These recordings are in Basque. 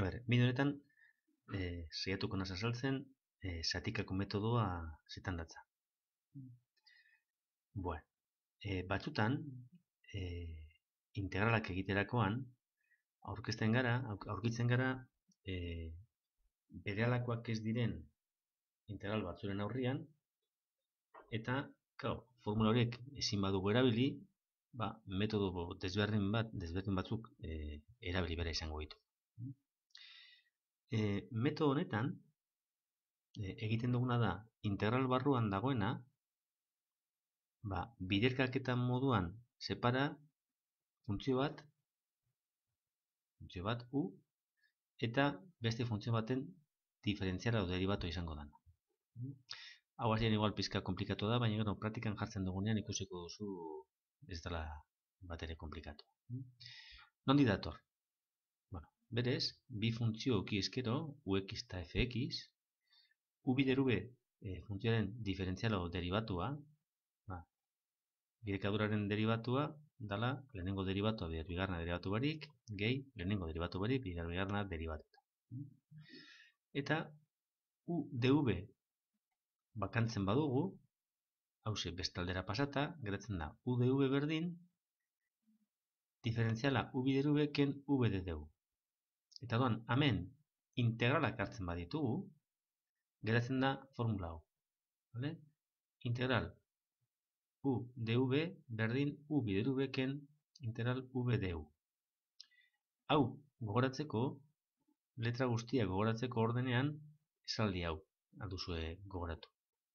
Ber, bide honetan eh saiatuko naz azaltzen eh satikako metodoa zetan datza. Bueno, eh batzutan eh integralak egiterakoan aurkezten gara, aurkitzen gara eh berealakoak ez diren integral batzuren aurrian eta, claro, formula horiek ezin badugu erabili, ba, metodo desberdin bat, desberdin batzuk eh erabili bera izango ditu. E, metodo honetan, e, egiten duguna da, integral barruan dagoena, ba, biderkaketan moduan separa funtzio bat, funtzio bat u, eta beste funtzio baten diferentziara o derivatu izango da. Hau hasien igual pizka komplikatu da, baina gero praktikan jartzen dugunean ikusiko duzu ez dela bat ere komplikatu. Nondi dator? Berez, bi funtzio uki eskero, ux eta fx, u bider v e, funtzioaren diferentziala o derivatua, ba, birekaduraren derivatua, dala, lehenengo derivatua bider bigarna derivatu barik, gehi, lehenengo derivatu barik, bider bigarna derivatu. Eta, u dv bakantzen badugu, hause bestaldera pasata, geratzen da, u dv berdin, diferentziala u bider v ken v de dugu. Eta doan, hemen integralak hartzen baditugu, geratzen da formula hau. Vale? Integral u dv berdin u bider ken integral v du. Hau, gogoratzeko, letra guztia gogoratzeko ordenean, esaldi hau, alduzue gogoratu.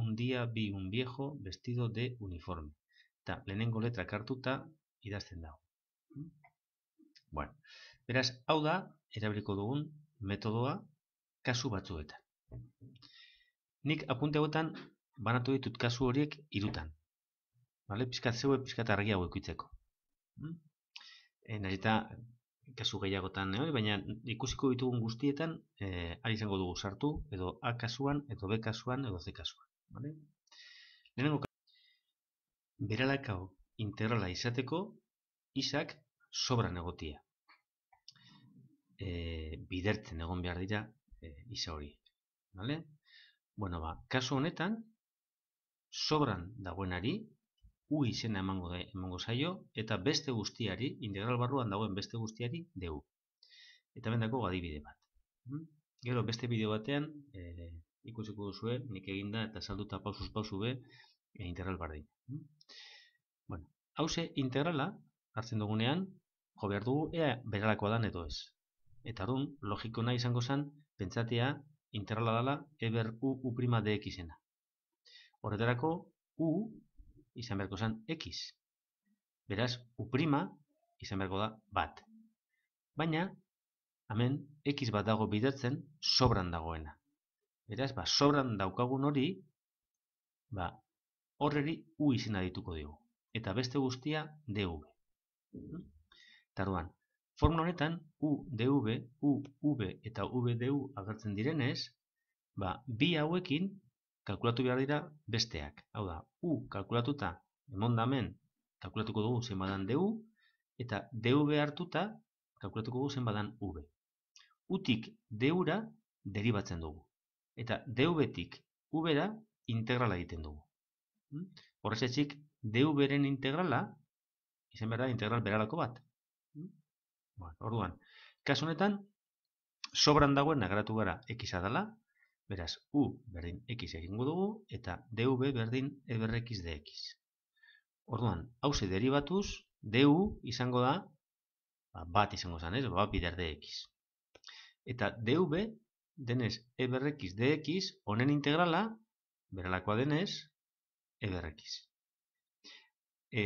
Un dia bi un viejo vestido de uniforme. Eta lehenengo letra kartuta idazten dago. Bueno, beraz, hau da, erabiliko dugun metodoa kasu batzuetan. Nik apunte hauetan banatu ditut kasu horiek irutan. Vale? Piskat zeue, piskat argia hau ikutzeko. Hmm? E, kasu gehiagotan, eh? baina ikusiko ditugun guztietan eh, ari izango dugu sartu, edo A kasuan, edo B kasuan, edo C kasuan. Vale? Lehenengo beralakao integrala izateko, isak sobran egotia e, bidertzen egon behar dira e, isa hori. Vale? Bueno, ba, kasu honetan, sobran dagoenari, u izena emango, da, emango zaio, eta beste guztiari, integral barruan dagoen beste guztiari, deu. Eta bendako adibide bat. Hmm? Gero, beste bideo batean, e, ikusiko duzue, nik eginda eta salduta pausuz pausu be, e, integral bardin. Hmm? Bueno, hause integrala, hartzen dugunean, jo behar dugu, ea beralakoa dan edo ez. Eta orduan, logiko nahi izango zen, pentsatea integrala dela eber u u prima dxena. Horretarako, u izan beharko zen x. Beraz, u prima izan beharko da bat. Baina, hemen, x bat dago bidertzen, sobran dagoena. Beraz, ba, sobran daukagun hori, ba, horreri u izena dituko dugu. Eta beste guztia, dv. Tarduan, Formula honetan, U, DV, U, V eta VDU agertzen direnez, ba, bi hauekin kalkulatu behar dira besteak. Hau da, U kalkulatuta, emondamen, kalkulatuko dugu zenbadan DU, eta DV hartuta, kalkulatuko dugu zenbadan V. Utik DU-ra deribatzen dugu. Eta DV-tik V-ra integrala egiten dugu. Hmm? Horrezetxik, DV-ren integrala, izan behar da, integral beralako bat. Orduan, kasu honetan, sobran dagoen nagaratu gara x dela, beraz, u berdin x egingo dugu, eta dv berdin eberrekiz dx. Orduan, hause deribatuz, du izango da, ba, bat izango zen, ez, bat bider dx. Eta dv, denez, eberrekiz dx, honen integrala, beralakoa denez, eberrekiz. E,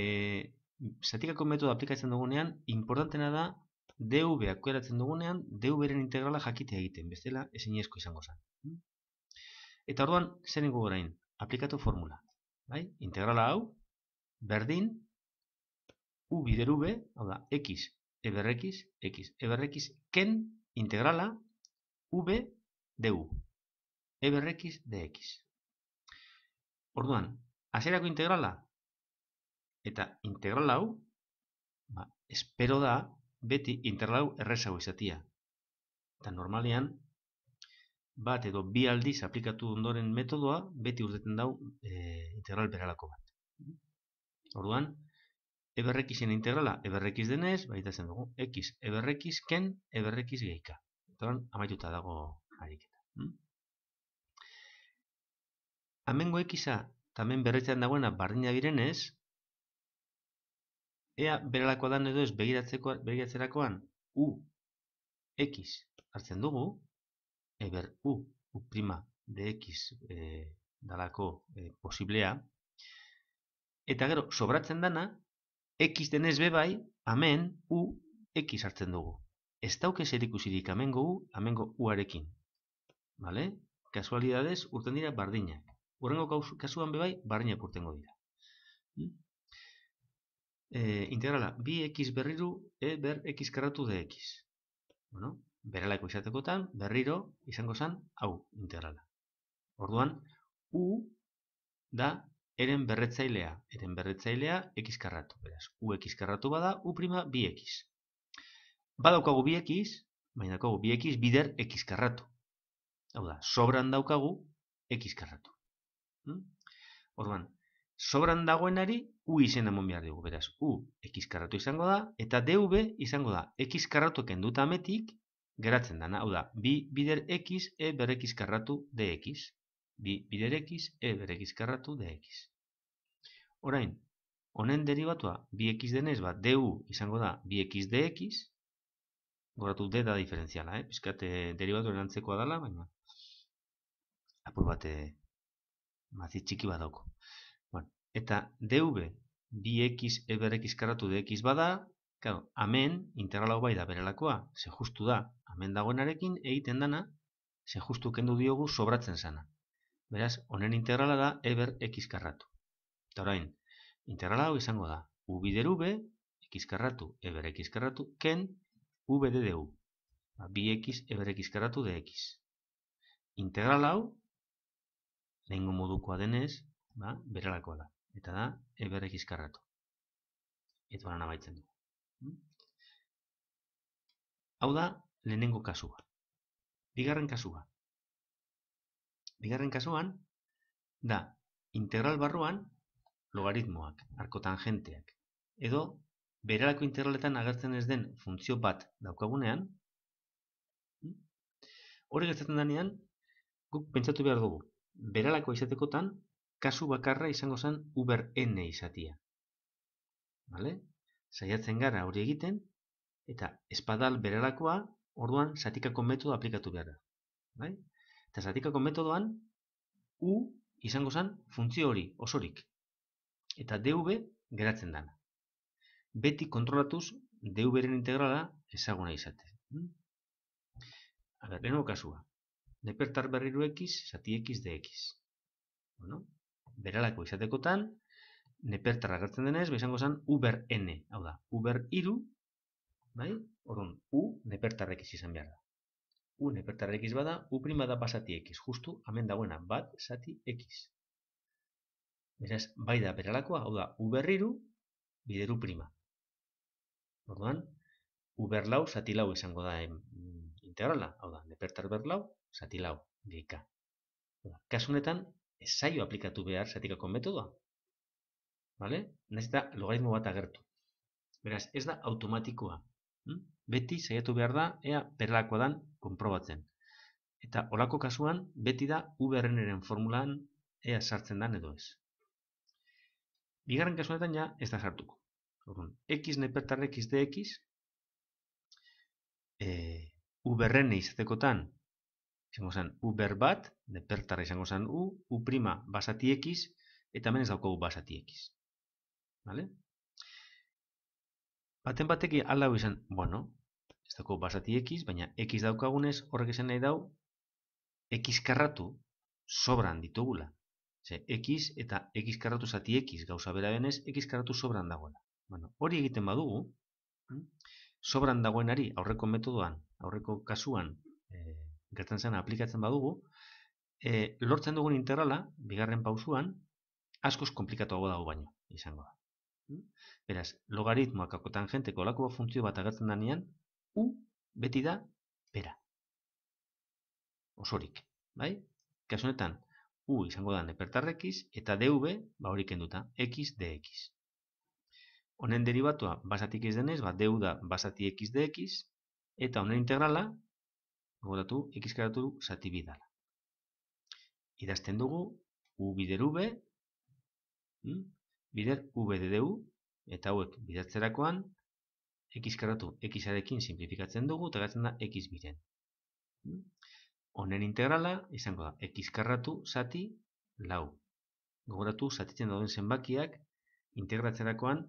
zatikako metodo aplikatzen dugunean, importantena da, dv aukeratzen dugunean, dv-ren integrala jakitea egiten, bestela ezin izango zen. Eta orduan, zer ingo gorain? Aplikatu formula. Bai? Integrala hau, berdin, u bider v, hau da, x, eberrekiz, x, eberrekiz, ken, integrala, v, du, eberrekiz, dx. Orduan, azerako integrala, eta integrala hau, ba, espero da, beti integral hau errezago izatia. Eta normalean, bat edo bi aldiz aplikatu ondoren metodoa, beti urdeten dau e, integral beralako bat. Orduan, eberrekisen integrala eberrekiz denez, baita zen dugu, x eberrekiz ken eberrekiz gehika. Orduan, amaituta dago ariketa. Hmm? Amengo ekiza, tamen berretzen dagoena bardina birenez, ea beralakoa dan edo ez begiratzerakoan, u, x hartzen dugu, eber u, u prima de x e, dalako e, posiblea, eta gero, sobratzen dana, x denez bebai, amen, u, x hartzen dugu. Ez dauke zer ikusirik amengo u, amengo uarekin. Vale? Kasualidades urten dira bardinak. Urrengo kasuan bebai, bardinak urtengo dira. E, integrala, bi x berriru, e ber x karratu de x. Bueno, berelaiko izatekotan, berriro izango zen, hau integrala. Orduan, u da eren berretzailea. Eren berretzailea x karratu. Beraz, u x karratu bada, u prima bi x. Badaukagu bi x, baina daukagu bi x bider x karratu. Hau da, sobran daukagu x karratu. Hmm? Orduan, sobran dagoenari u izen emon behar dugu. Beraz, u x karratu izango da, eta dv izango da x karratu kenduta ametik, geratzen dana, hau da, bi bider x e ber x karratu dx. Bi bider x e ber x karratu dx. Orain, honen derivatua bi x denez, ba, du izango da bi x dx, goratu d da diferentziala, eh? Piskat derivatu erantzekoa dela, baina apur bate mazi txiki badauko. Eta dv bi x e ber x karratu dx bada, Claro, amen integral hau bai da berelakoa, ze justu da, amen dagoenarekin egiten dana, ze justu kendu diogu sobratzen sana. Beraz, honen integrala da eber x karratu. Eta orain, integrala hau izango da, u bider v, x karratu, eber x karratu, ken v de du. Ba, bi x eber x karratu de x. Integral hau, lehenko modukoa denez, ba, berelakoa da. Eta da, eber x karratu. Eta baina baitzen du. Hau da, lehenengo kasua. Bigarren kasua. Bigarren kasuan, da, integral barruan, logaritmoak, arkotangenteak. Edo, beralako integraletan agertzen ez den funtzio bat daukagunean, hori gertatzen denean, guk pentsatu behar dugu, beralako izatekotan, kasu bakarra izango zen uber n izatia. Vale? saiatzen gara hori egiten, eta espadal berelakoa, orduan satikako metodo aplikatu behar da. Bai? Eta satikako metodoan, u izango zen funtzio hori, osorik. Eta dv geratzen dana. Beti kontrolatuz dv-ren integrala ezaguna izate. Hmm? A ber, kasua. Nepertar berriru x, zati x de x. Bueno, beralako izatekotan, nepertar agertzen denez, ba izango zen uber n, hau da, uber iru, bai? Orduan, u nepertarrek izan behar da. U nepertarrek bada, u prima da basati x, justu, hemen dagoena, bat zati x. Beraz, bai da beralakoa, hau da, u berriru, bideru prima. Orduan, u berlau, zati lau izango da integrala, hau da, nepertar berlau, zati lau, geika. Kasunetan, ez zaio aplikatu behar zatikako metodoa, Vale? Naiz eta logaritmo bat agertu. Beraz, ez da automatikoa. Hm? Beti saiatu behar da, ea perlakoa dan konprobatzen. Eta olako kasuan, beti da UBRNren formulan ea sartzen dan edo ez. Bigarren kasuanetan ja, ez da sartuko. Orduan, x nepertar x dx, e, UBRN izatekotan, izango zen UBER bat, nepertarra izango zen U, U prima basati x, eta hemen ez daukagu basati x. Vale? Baten bateki aldau izan, bueno, ez dago basati x, baina x daukagunez horrek izan nahi dau, x karratu sobran ditugula. Ze, x eta x karratu zati x gauza bera denez, x karratu sobran dagoela. Bueno, hori egiten badugu, hm, sobran dagoenari aurreko metodoan, aurreko kasuan, e, gertzen zen aplikatzen badugu, e, lortzen dugun integrala, bigarren pausuan, askoz komplikatuago dago baino, izango da. Beraz, logaritmoak ako tangenteko olako funtzio bat agertzen denean, u beti da bera. osorik, bai? Kasu honetan, u izango da nepertar x, eta dv, ba hori kenduta, x dx. Honen derivatua basatik ez denez, ba du da basati x dx, eta honen integrala, gogoratu, x karatu zati bidala. Idazten dugu, u bider v, mm? bider v de du, eta hauek bidatzerakoan, x karatu x-arekin simplifikatzen dugu, eta gatzen da x biren. Hmm? Honen integrala, izango da, x karratu zati lau. Gogoratu, zatitzen dauden zenbakiak, integratzerakoan,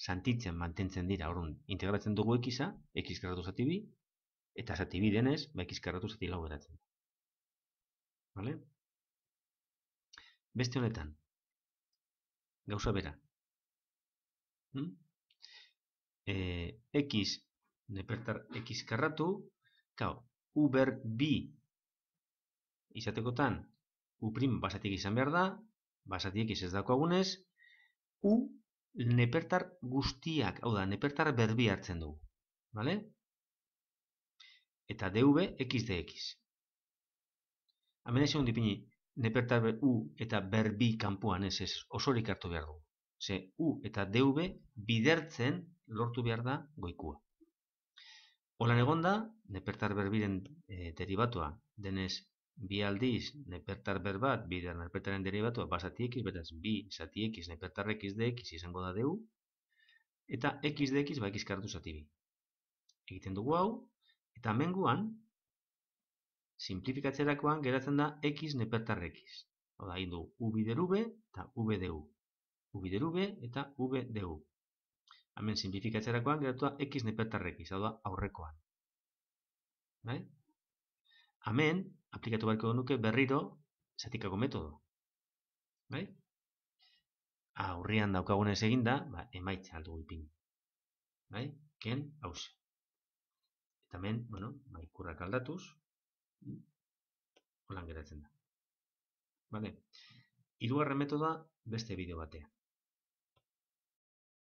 santitzen mantentzen dira. Orduan, integratzen dugu x karratu zati bi, eta zati bi denez, ba x karratu zati lau eratzen. Vale? Beste honetan, gauza bera. Hmm? eh, x nepertar x karratu, kau, u ber bi izatekotan, u prim basatik izan behar da, basatik ez dako agunez, u nepertar guztiak, hau da, nepertar berbi hartzen du. Vale? Eta dv x dx. Hemen dipini, nepertar u eta berbi kanpuan ez ez osorik hartu behar du. Ze u eta dv bidertzen lortu behar da goikua. Holan egonda, nepertar berbiren e, derivatua, denez bi aldiz nepertar berbat, bider nepertaren derivatua, basati x, betaz bi zati x, nepertar x dx izango da deu, eta x dx ba x kartu zati bi. Egiten dugu hau, eta menguan, simplifikatzerakoan geratzen da x nepertar x. Hau da, hindu u bider v eta v du. u bider v eta v du. Hemen simplifikatzerakoan geratu da x nepertarrek hau da aurrekoan. Bai? Hemen aplikatu beharko nuke berriro zatikako metodo. Bai? Aurrian daukagunez eginda, ba, emaitza aldu ipini. Bai? Ken, hauz. Eta hemen, bueno, bai, kurrak aldatuz, holan geratzen da. Vale. Hirugarren metodoa beste bideo batean.